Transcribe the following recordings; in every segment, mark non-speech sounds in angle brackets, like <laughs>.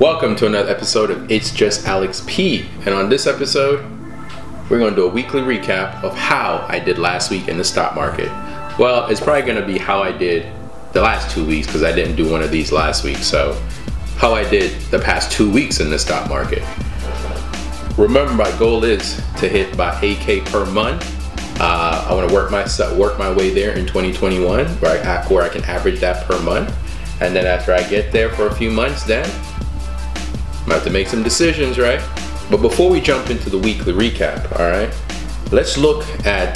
Welcome to another episode of It's Just Alex P. And on this episode, we're going to do a weekly recap of how I did last week in the stock market. Well, it's probably going to be how I did the last two weeks because I didn't do one of these last week. So, how I did the past two weeks in the stock market. Remember, my goal is to hit about 8K per month. Uh, I want to work my work my way there in 2021, where I, where I can average that per month. And then after I get there for a few months, then I have to make some decisions, right? But before we jump into the weekly recap, all right, let's look at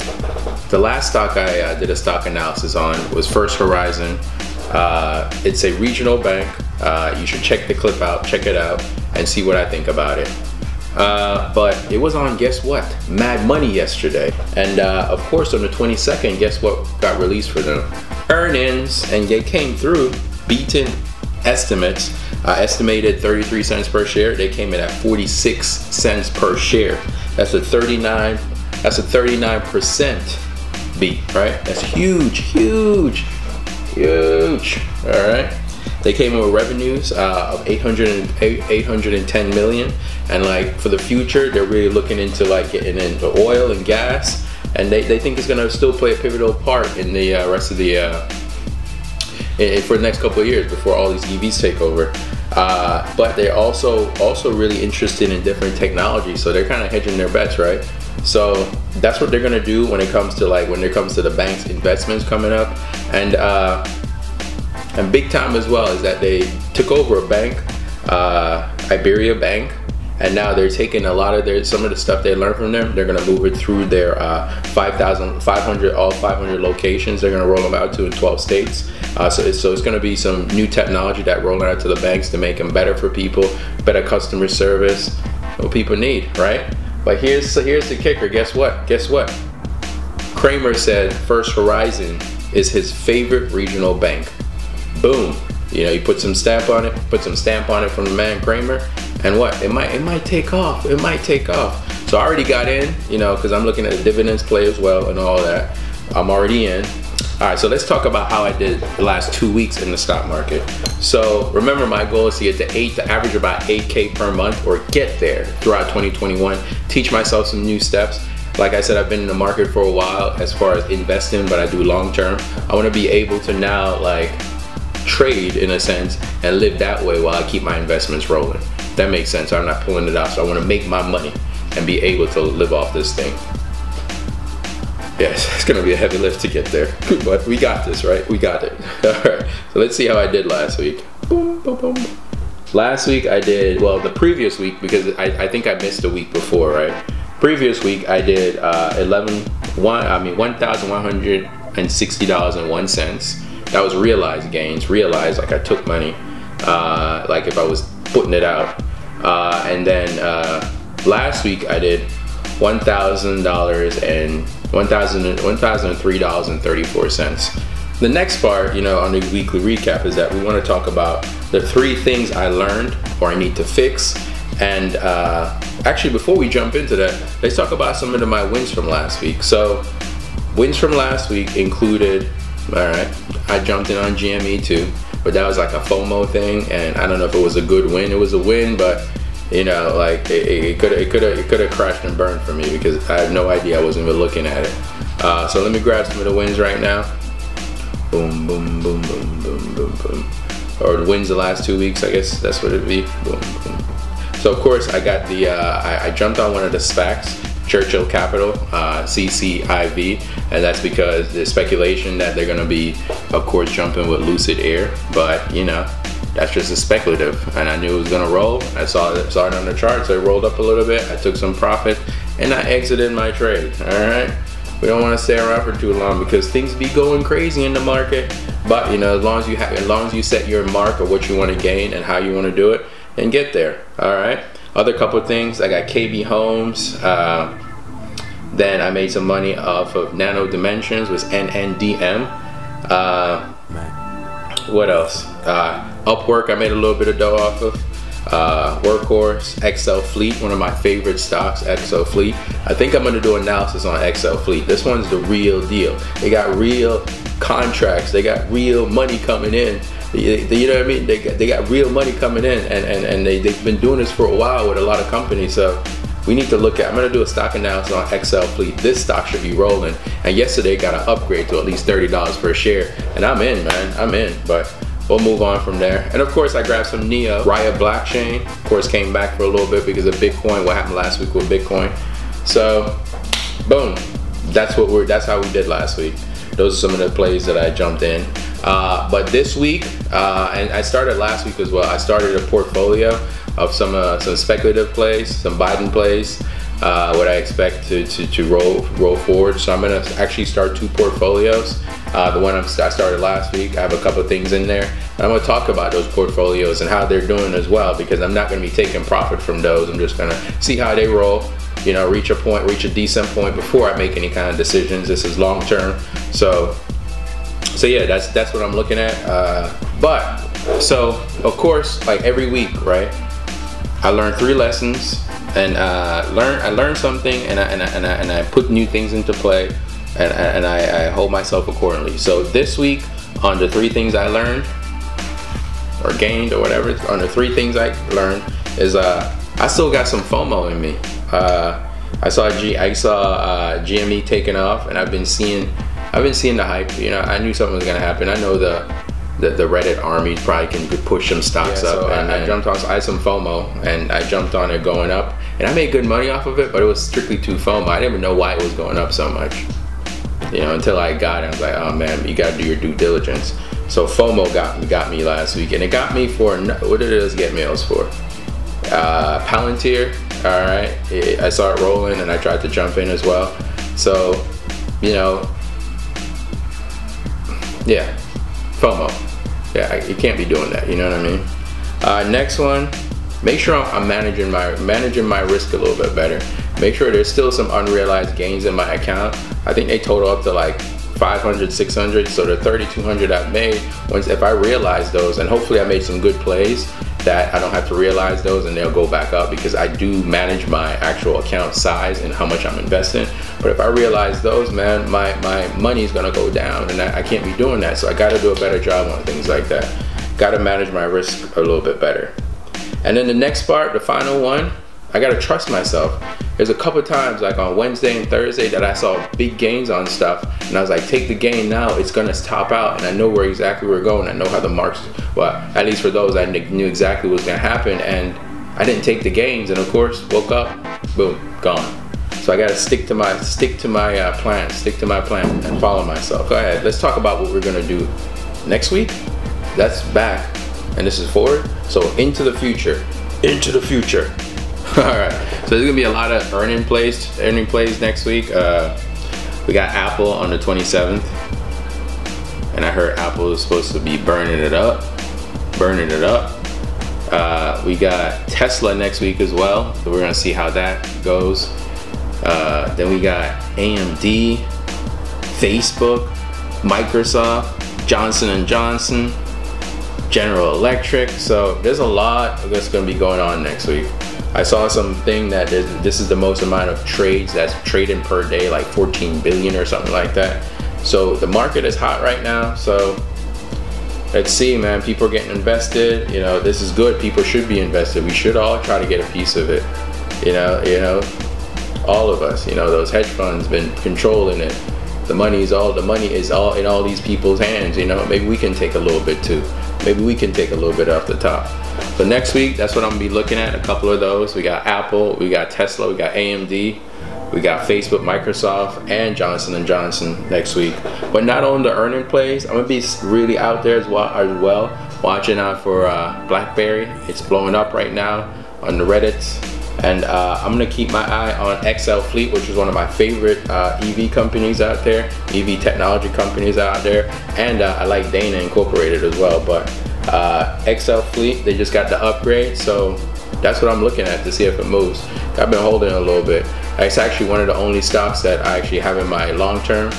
the last stock I uh, did a stock analysis on was First Horizon. Uh, it's a regional bank. Uh, you should check the clip out, check it out, and see what I think about it. Uh, but it was on, guess what? Mad Money yesterday. And uh, of course, on the 22nd, guess what got released for them? Earnings, and they came through beaten estimates uh, estimated 33 cents per share. They came in at 46 cents per share. That's a 39. That's a 39 percent beat, right? That's huge, huge, huge. All right. They came in with revenues uh, of 800 and 810 million, and like for the future, they're really looking into like getting into oil and gas, and they, they think it's gonna still play a pivotal part in the uh, rest of the uh, for the next couple of years before all these EVs take over. Uh, but they're also also really interested in different technologies, so they're kind of hedging their bets, right? So that's what they're gonna do when it comes to like when it comes to the bank's investments coming up, and uh, and big time as well is that they took over a bank, uh, Iberia Bank, and now they're taking a lot of their some of the stuff they learned from them they're going to move it through their uh, 5500 all 500 locations. They're going to roll them out to in 12 states. Uh, so, it's, so it's going to be some new technology that rolling out to the banks to make them better for people better customer service what people need right? But here's so here's the kicker. Guess what? Guess what? Cramer said First Horizon is his favorite regional bank. Boom. You know, you put some stamp on it, put some stamp on it from the man Cramer, and what? It might it might take off. It might take off. So I already got in, you know, because I'm looking at the dividends play as well and all that. I'm already in. All right, so let's talk about how I did the last two weeks in the stock market. So remember, my goal is to get to eight, to average about 8K per month or get there throughout 2021. Teach myself some new steps. Like I said, I've been in the market for a while as far as investing, but I do long term. I want to be able to now like trade in a sense and live that way while I keep my investments rolling. That makes sense. I'm not pulling it out, so I want to make my money and be able to live off this thing. Yes, <laughs> it's gonna be a heavy lift to get there, <laughs> but we got this, right? We got it. <laughs> All right, so let's see how I did last week. Boom, boom, boom. Last week I did, well, the previous week, because I, I think I missed a week before, right? Previous week I did uh, 11, one, I mean, $1,160.01 that was realized gains, realized like I took money, uh, like if I was putting it out. Uh, and then uh, last week I did one thousand dollars and one thousand one thousand three dollars and thirty four cents. The next part, you know, on the weekly recap is that we want to talk about the three things I learned or I need to fix. And uh, actually, before we jump into that, let's talk about some of my wins from last week. So, wins from last week included all right, I jumped in on GME too, but that was like a FOMO thing, and I don't know if it was a good win. It was a win, but you know, like it could it could it could have crashed and burned for me because I had no idea I wasn't even looking at it. Uh, so let me grab some of the wins right now. Boom, boom, boom, boom, boom, boom, boom. Or the wins the last two weeks, I guess that's what it'd be. Boom, boom. So of course I got the uh, I, I jumped on one of the SPACs Churchill Capital, uh, CCIV, and that's because there's speculation that they're going to be, of course, jumping with Lucid Air, but you know, that's just a speculative. And I knew it was going to roll. I saw it, saw it on the charts. so it rolled up a little bit. I took some profit, and I exited my trade. All right. We don't want to stay around for too long because things be going crazy in the market. But you know, as long as you have, as long as you set your mark of what you want to gain and how you want to do it, and get there. All right. Other couple of things, I got KB Homes. Uh, then I made some money off of Nano Dimensions, was NNDM. Uh, what else? Uh, Upwork, I made a little bit of dough off of. Uh, Workhorse, XL Fleet, one of my favorite stocks, XL Fleet. I think I'm gonna do analysis on XL Fleet. This one's the real deal. They got real contracts, they got real money coming in You, you know what I mean? They got, they got real money coming in, and, and, and they, they've been doing this for a while with a lot of companies. So we need to look at, I'm gonna do a stock analysis on XL Fleet. This stock should be rolling. And yesterday got an upgrade to at least $30 per share. And I'm in, man, I'm in. But we'll move on from there. And of course, I grabbed some NIO, Riot blockchain. Of course, came back for a little bit because of Bitcoin, what happened last week with Bitcoin. So, boom, that's what we're, that's how we did last week. Those are some of the plays that I jumped in. Uh, but this week, uh, and I started last week as well, I started a portfolio of some uh, some speculative plays, some Biden plays, uh, what I expect to, to, to, roll roll forward. So I'm gonna actually start two portfolios. Uh, the one I'm, i started last week, I have a couple things in there. And I'm gonna talk about those portfolios and how they're doing as well because I'm not gonna be taking profit from those. I'm just gonna see how they roll. You know, reach a point, reach a decent point before I make any kind of decisions. This is long term, so so yeah, that's that's what I'm looking at. Uh, but so of course, like every week, right? I learned three lessons and uh, learn. I learned something and I, and I, and I, and I put new things into play and, and I, I hold myself accordingly. So this week on the three things I learned or gained or whatever on the three things I learned is uh, I still got some FOMO in me. Uh, I saw G I saw uh, GME taking off and I've been seeing I've been seeing the hype. You know I knew something was gonna happen. I know the the, the Reddit army probably can push some stocks yeah, so up. And I, I jumped on, I had some FOMO and I jumped on it going up. And I made good money off of it, but it was strictly too FOMO. I didn't even know why it was going up so much. You know, until I got it, I was like, oh man, you gotta do your due diligence. So FOMO got me, got me last week, and it got me for what did it get me else for? Uh, Palantir, all right. I saw it rolling, and I tried to jump in as well. So, you know, yeah, FOMO yeah, you can't be doing that. You know what I mean? Uh, next one, make sure I'm, managing my managing my risk a little bit better. Make sure there's still some unrealized gains in my account. I think they total up to like 500, 600. So the 3,200 I've made, once if I realize those, and hopefully I made some good plays, that I don't have to realize those and they'll go back up because I do manage my actual account size and how much I'm investing. But if I realize those, man, my, my money is gonna go down and I, I can't be doing that. So I gotta do a better job on things like that. Gotta manage my risk a little bit better. And then the next part, the final one, I gotta trust myself. There's a couple times like on Wednesday and Thursday that I saw big gains on stuff and I was like, take the gain now, it's gonna top out and I know where exactly we're going. I know how the marks, well, at least for those I knew exactly what was gonna happen and I didn't take the gains and of course woke up, boom, gone. So I gotta stick to my stick to my uh, plan, stick to my plan and follow myself. Go ahead, let's talk about what we're gonna do next week. That's back and this is forward. So into the future, into the future. <laughs> All right, so there's gonna be a lot of earning plays, earning plays next week. Uh, we got Apple on the 27th, and I heard Apple is supposed to be burning it up, burning it up. Uh, we got Tesla next week as well, so we're gonna see how that goes. Uh, then we got AMD, Facebook, Microsoft, Johnson and Johnson, General Electric. So there's a lot that's gonna be going on next week. I saw something that this is the most amount of trades that's trading per day, like 14 billion or something like that. So the market is hot right now. So let's see, man. People are getting invested. You know, this is good. People should be invested. We should all try to get a piece of it. You know, you know, all of us. You know, those hedge funds been controlling it. The money is all the money is all in all these people's hands. You know, maybe we can take a little bit too. Maybe we can take a little bit off the top. So next week, that's what I'm gonna be looking at. A couple of those. We got Apple, we got Tesla, we got AMD, we got Facebook, Microsoft, and Johnson and Johnson next week. But not on the earning plays. I'm gonna be really out there as well, as well watching out for uh, BlackBerry. It's blowing up right now on the Reddits. And uh, I'm gonna keep my eye on XL Fleet, which is one of my favorite uh, EV companies out there, EV technology companies out there. And uh, I like Dana Incorporated as well. But uh, XL Fleet, they just got the upgrade, so that's what I'm looking at to see if it moves. I've been holding a little bit. It's actually one of the only stocks that I actually have in my long term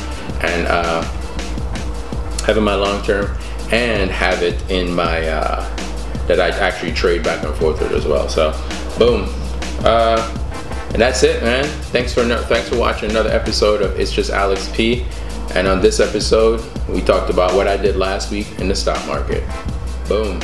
and uh, have in my long term and have it in my uh, that I actually trade back and forth with as well. So, boom. Uh, and that's it, man. Thanks for thanks for watching another episode of It's Just Alex P. And on this episode, we talked about what I did last week in the stock market. Boom.